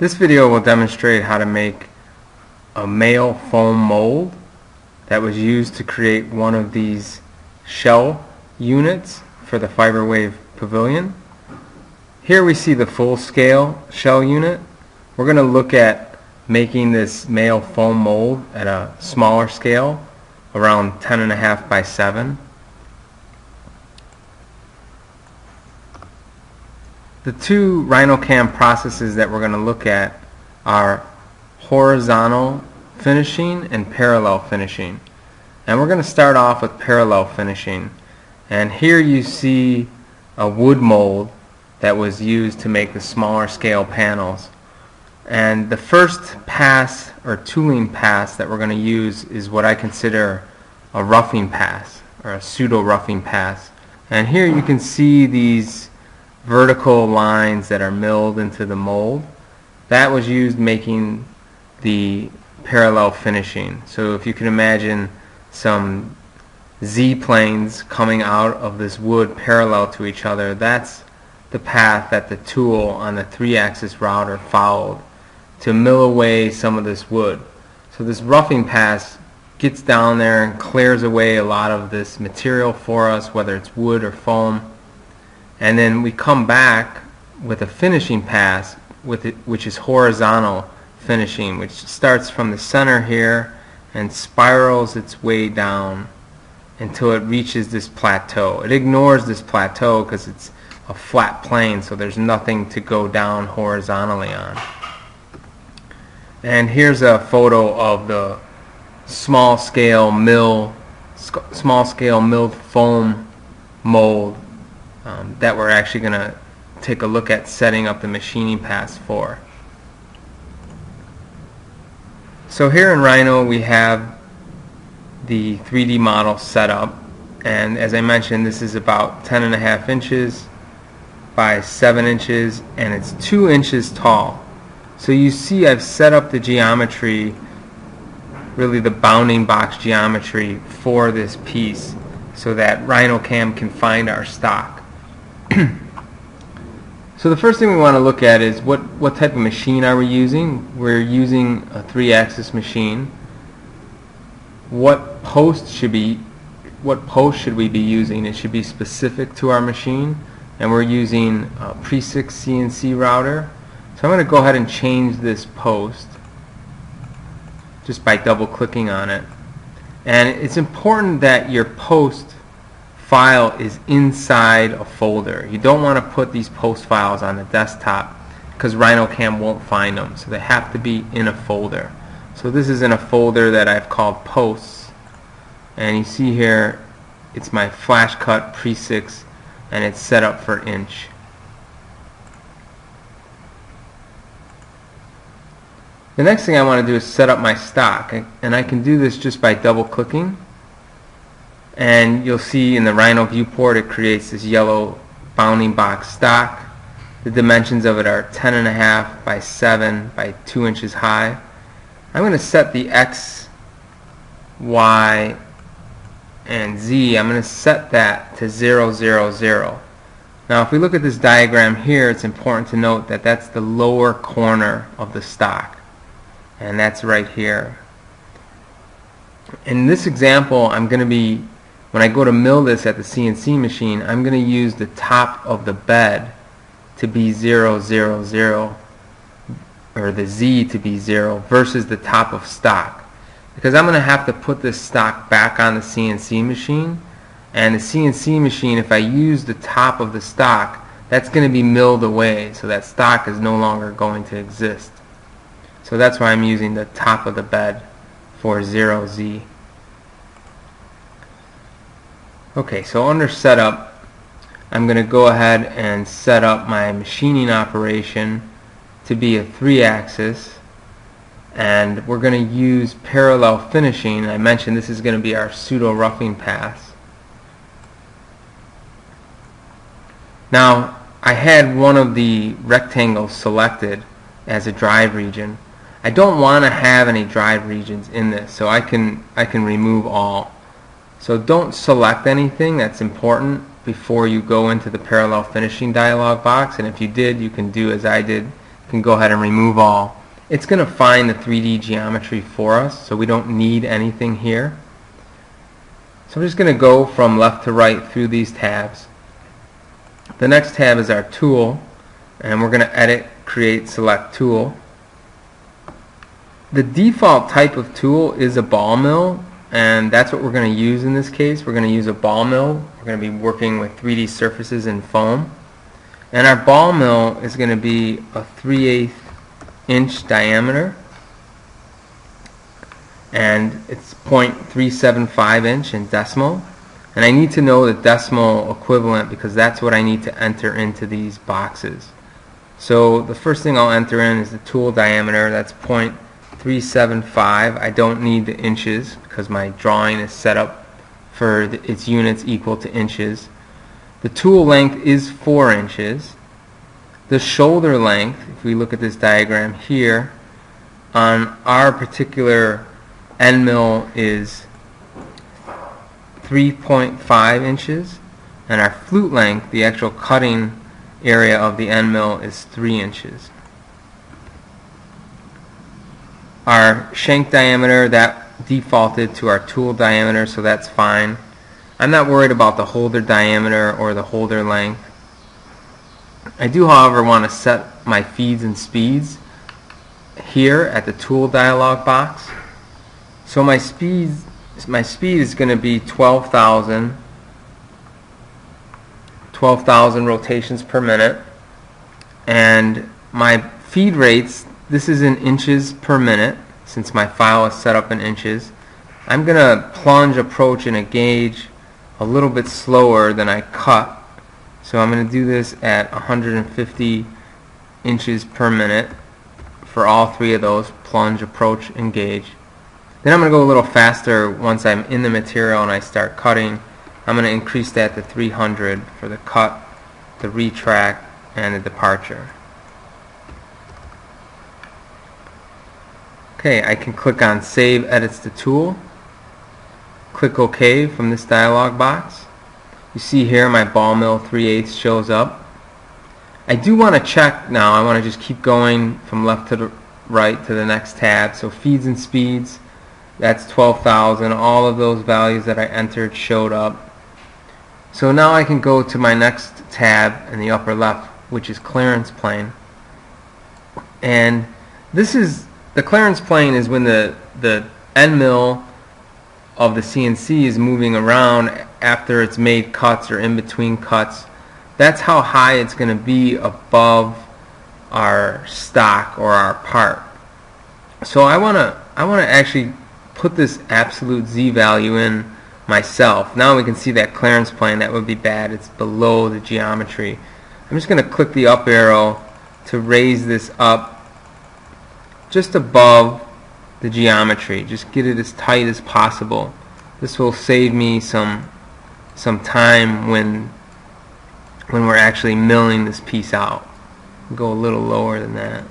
This video will demonstrate how to make a male foam mold that was used to create one of these shell units for the Fiberwave Pavilion. Here we see the full scale shell unit. We're going to look at making this male foam mold at a smaller scale around 10.5 by 7. The two RhinoCam processes that we're going to look at are horizontal finishing and parallel finishing. And we're going to start off with parallel finishing. And here you see a wood mold that was used to make the smaller scale panels. And the first pass or tooling pass that we're going to use is what I consider a roughing pass or a pseudo roughing pass. And here you can see these vertical lines that are milled into the mold. That was used making the parallel finishing. So if you can imagine some Z-planes coming out of this wood parallel to each other, that's the path that the tool on the 3-axis router followed to mill away some of this wood. So this roughing pass gets down there and clears away a lot of this material for us, whether it's wood or foam and then we come back with a finishing pass with it, which is horizontal finishing which starts from the center here and spirals its way down until it reaches this plateau. It ignores this plateau because it's a flat plane so there's nothing to go down horizontally on. And here's a photo of the small scale mill small scale milled foam mold um, that we're actually going to take a look at setting up the machining pass for. So here in Rhino we have the 3D model set up and as I mentioned this is about 10 and a half inches by 7 inches and it's 2 inches tall. So you see I've set up the geometry really the bounding box geometry for this piece so that RhinoCam can find our stock. so the first thing we want to look at is what, what type of machine are we using? We're using a three-axis machine. What post should be what post should we be using? It should be specific to our machine and we're using a Precix CNC router. So I'm going to go ahead and change this post just by double clicking on it. And it's important that your post file is inside a folder. You don't want to put these post files on the desktop because RhinoCam won't find them. So they have to be in a folder. So this is in a folder that I've called posts. And you see here it's my FlashCut Precix and it's set up for inch. The next thing I want to do is set up my stock and I can do this just by double clicking and you'll see in the Rhino viewport it creates this yellow bounding box stock. The dimensions of it are 10.5 by 7 by 2 inches high. I'm going to set the X, Y, and Z. I'm going to set that to 0, 0, 0. Now if we look at this diagram here, it's important to note that that's the lower corner of the stock. And that's right here. In this example, I'm going to be when I go to mill this at the CNC machine, I'm going to use the top of the bed to be 0, 0, 0, or the Z to be 0 versus the top of stock. Because I'm going to have to put this stock back on the CNC machine. And the CNC machine, if I use the top of the stock, that's going to be milled away. So that stock is no longer going to exist. So that's why I'm using the top of the bed for 0Z. Okay, so under setup, I'm going to go ahead and set up my machining operation to be a three-axis and we're going to use parallel finishing. I mentioned this is going to be our pseudo roughing pass. Now I had one of the rectangles selected as a drive region. I don't want to have any drive regions in this so I can I can remove all. So don't select anything that's important before you go into the parallel finishing dialog box and if you did you can do as I did you can go ahead and remove all. It's going to find the 3D geometry for us, so we don't need anything here. So I'm just going to go from left to right through these tabs. The next tab is our tool, and we're going to edit, create, select tool. The default type of tool is a ball mill, and that's what we're going to use in this case. We're going to use a ball mill. We're going to be working with 3D surfaces in foam. And our ball mill is going to be a 3 8 inch diameter and it's 0.375 inch in decimal and I need to know the decimal equivalent because that's what I need to enter into these boxes. So the first thing I'll enter in is the tool diameter that's 0.375 I don't need the inches because my drawing is set up for the, its units equal to inches. The tool length is 4 inches the shoulder length, if we look at this diagram here, on our particular end mill is 3.5 inches and our flute length, the actual cutting area of the end mill is 3 inches. Our shank diameter, that defaulted to our tool diameter, so that's fine. I'm not worried about the holder diameter or the holder length. I do, however, want to set my feeds and speeds here at the tool dialog box. So my speed, my speed is going to be 12,000 12,000 rotations per minute and my feed rates this is in inches per minute since my file is set up in inches I'm gonna plunge approach and engage a little bit slower than I cut so I'm going to do this at 150 inches per minute for all three of those, plunge, approach, engage. Then I'm going to go a little faster once I'm in the material and I start cutting. I'm going to increase that to 300 for the cut, the retract, and the departure. Okay, I can click on Save Edits to Tool. Click OK from this dialog box. You see here my ball mill 3 8 shows up. I do want to check now. I want to just keep going from left to the right to the next tab. So feeds and speeds, that's 12,000. All of those values that I entered showed up. So now I can go to my next tab in the upper left, which is clearance plane. And this is, the clearance plane is when the, the end mill of the CNC is moving around after it's made cuts or in between cuts. That's how high it's going to be above our stock or our part. So I want to I want to actually put this absolute Z value in myself. Now we can see that clearance plane. That would be bad. It's below the geometry. I'm just going to click the up arrow to raise this up just above the geometry. Just get it as tight as possible. This will save me some some time when when we're actually milling this piece out. Go a little lower than that.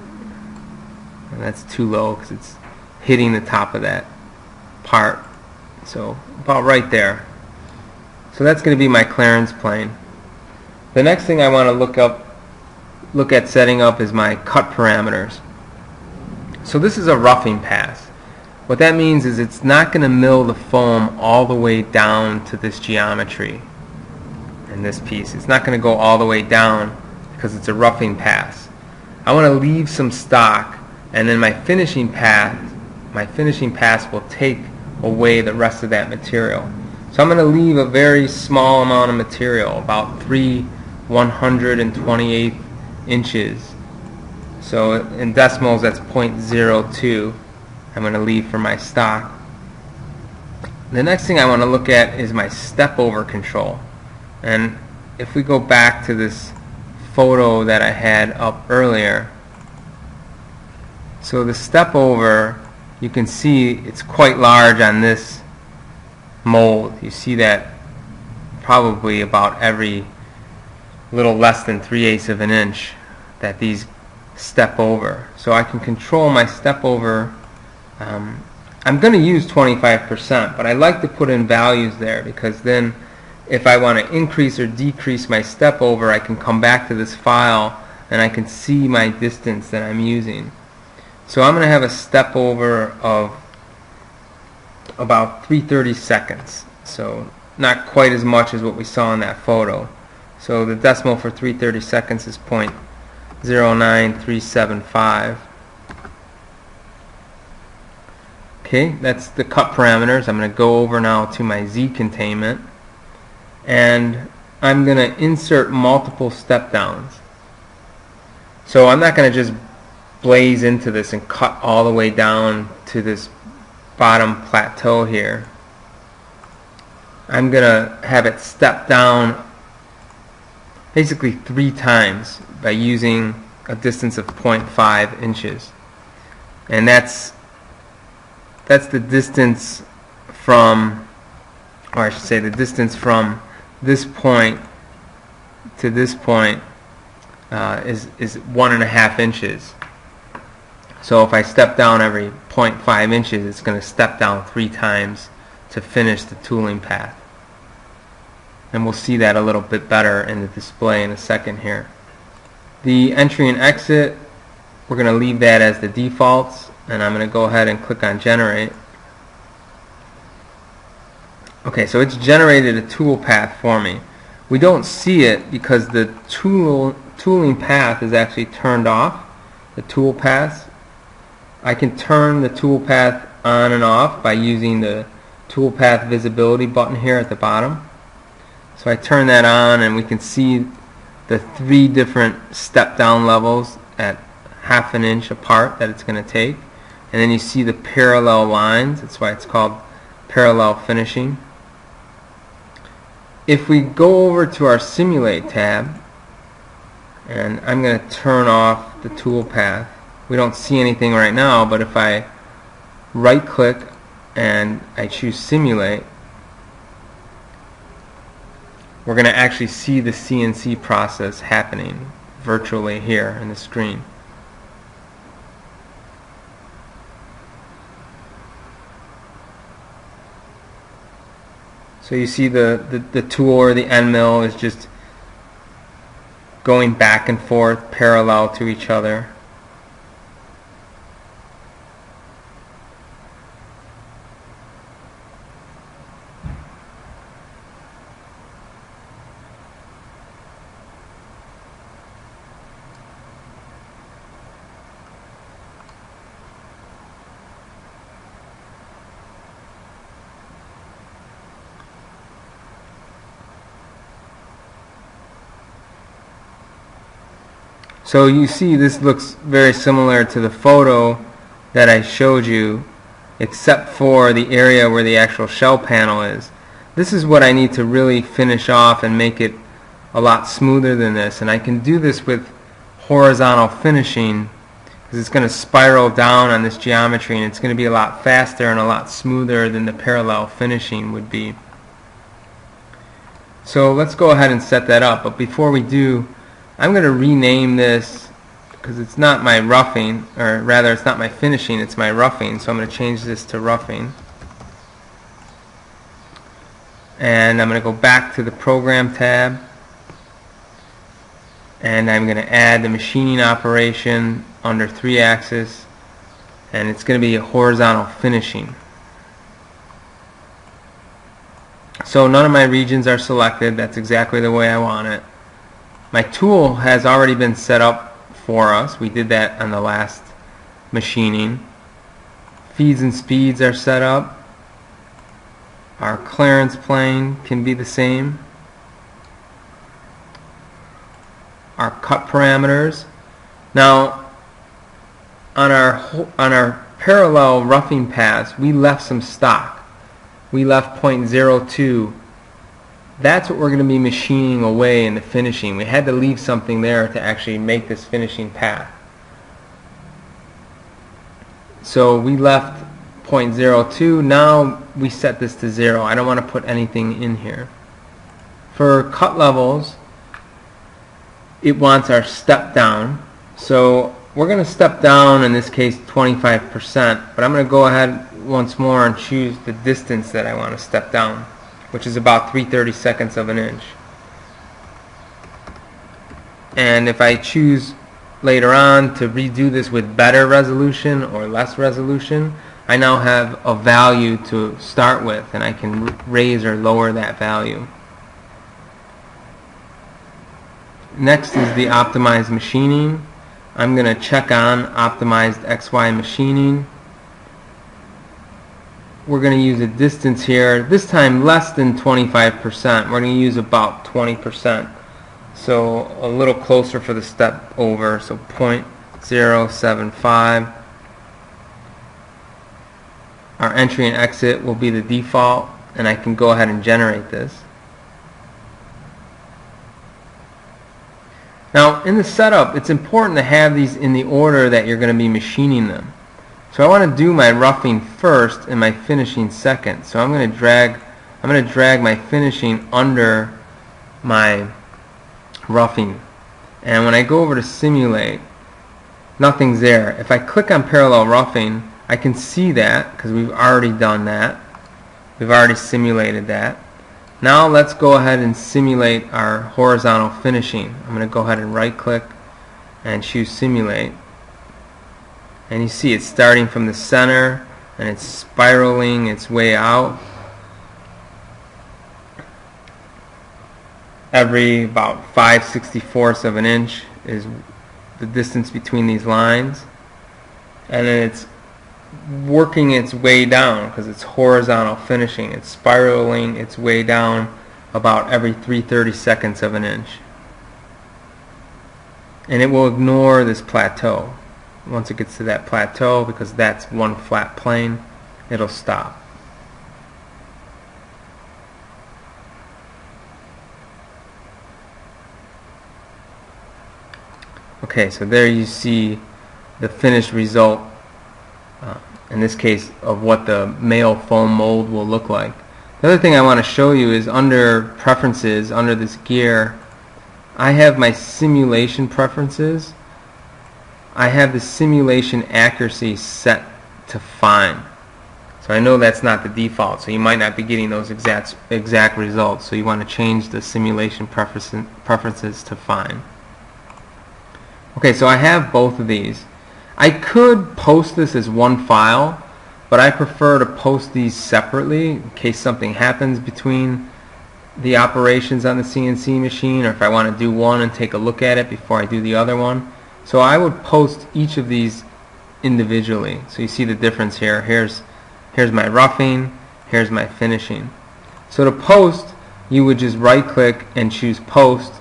And that's too low because it's hitting the top of that part. So about right there. So that's going to be my clearance plane. The next thing I want to look up look at setting up is my cut parameters. So this is a roughing pass. What that means is it's not going to mill the foam all the way down to this geometry in this piece. It's not going to go all the way down because it's a roughing pass. I want to leave some stock and then my finishing pass my finishing pass will take away the rest of that material. So I'm going to leave a very small amount of material, about 3 128 inches. So in decimals that's 0.02. I'm going to leave for my stock. The next thing I want to look at is my step over control. And if we go back to this photo that I had up earlier, so the step over, you can see it's quite large on this mold. You see that probably about every little less than 3 eighths of an inch that these step over. So I can control my step over um, I'm going to use 25%, but I like to put in values there because then if I want to increase or decrease my step over, I can come back to this file and I can see my distance that I'm using. So I'm going to have a step over of about 330 seconds. So not quite as much as what we saw in that photo. So the decimal for 330 seconds is 0.09375. Okay, that's the cut parameters. I'm going to go over now to my Z containment and I'm going to insert multiple step downs. So I'm not going to just blaze into this and cut all the way down to this bottom plateau here. I'm going to have it step down basically three times by using a distance of 0.5 inches. And that's that's the distance from, or I should say the distance from this point to this point uh, is, is one and a half inches. So if I step down every 0.5 inches, it's going to step down three times to finish the tooling path. And we'll see that a little bit better in the display in a second here. The entry and exit, we're going to leave that as the defaults. And I'm going to go ahead and click on generate. Okay, so it's generated a tool path for me. We don't see it because the tool tooling path is actually turned off, the tool paths. I can turn the tool path on and off by using the tool path visibility button here at the bottom. So I turn that on and we can see the three different step down levels at half an inch apart that it's going to take. And then you see the parallel lines. That's why it's called parallel finishing. If we go over to our simulate tab and I'm going to turn off the tool path. We don't see anything right now, but if I right click and I choose simulate, we're going to actually see the CNC process happening virtually here in the screen. So you see the, the, the tool or the end mill is just going back and forth parallel to each other. So you see this looks very similar to the photo that I showed you except for the area where the actual shell panel is. This is what I need to really finish off and make it a lot smoother than this and I can do this with horizontal finishing because it's going to spiral down on this geometry and it's going to be a lot faster and a lot smoother than the parallel finishing would be. So let's go ahead and set that up but before we do I'm going to rename this because it's not my roughing, or rather it's not my finishing, it's my roughing. So I'm going to change this to roughing. And I'm going to go back to the Program tab. And I'm going to add the machining operation under 3-axis. And it's going to be a horizontal finishing. So none of my regions are selected. That's exactly the way I want it. My tool has already been set up for us. We did that on the last machining. Feeds and speeds are set up. Our clearance plane can be the same. Our cut parameters. Now, on our on our parallel roughing paths, we left some stock. We left 0.02 that's what we're going to be machining away in the finishing. We had to leave something there to actually make this finishing path. So we left 0.02. Now we set this to 0. I don't want to put anything in here. For cut levels, it wants our step down. So we're going to step down, in this case 25%, but I'm going to go ahead once more and choose the distance that I want to step down which is about 3 30 seconds of an inch. And if I choose later on to redo this with better resolution or less resolution, I now have a value to start with and I can raise or lower that value. Next is the optimized machining. I'm going to check on optimized XY machining. We're going to use a distance here, this time less than 25%. We're going to use about 20%. So a little closer for the step over, so 0.075. Our entry and exit will be the default, and I can go ahead and generate this. Now, in the setup, it's important to have these in the order that you're going to be machining them. So I want to do my roughing first and my finishing second. So I'm going to drag I'm going to drag my finishing under my roughing. And when I go over to simulate, nothing's there. If I click on parallel roughing, I can see that because we've already done that. We've already simulated that. Now let's go ahead and simulate our horizontal finishing. I'm going to go ahead and right click and choose simulate. And you see it's starting from the center and it's spiraling its way out. Every about 5 64ths of an inch is the distance between these lines. And then it's working its way down because it's horizontal finishing. It's spiraling its way down about every 330 seconds of an inch. And it will ignore this plateau. Once it gets to that plateau, because that's one flat plane, it'll stop. Okay, so there you see the finished result uh, in this case of what the male foam mold will look like. The other thing I want to show you is under preferences, under this gear, I have my simulation preferences. I have the simulation accuracy set to fine. So I know that's not the default, so you might not be getting those exact, exact results. So you want to change the simulation preferences to fine. Okay, so I have both of these. I could post this as one file, but I prefer to post these separately in case something happens between the operations on the CNC machine or if I want to do one and take a look at it before I do the other one. So I would post each of these individually. So you see the difference here. Here's, here's my roughing, here's my finishing. So to post, you would just right click and choose post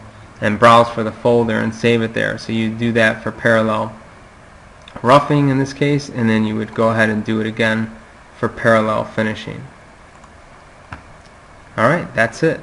and browse for the folder and save it there. So you do that for parallel roughing in this case and then you would go ahead and do it again for parallel finishing. Alright, that's it.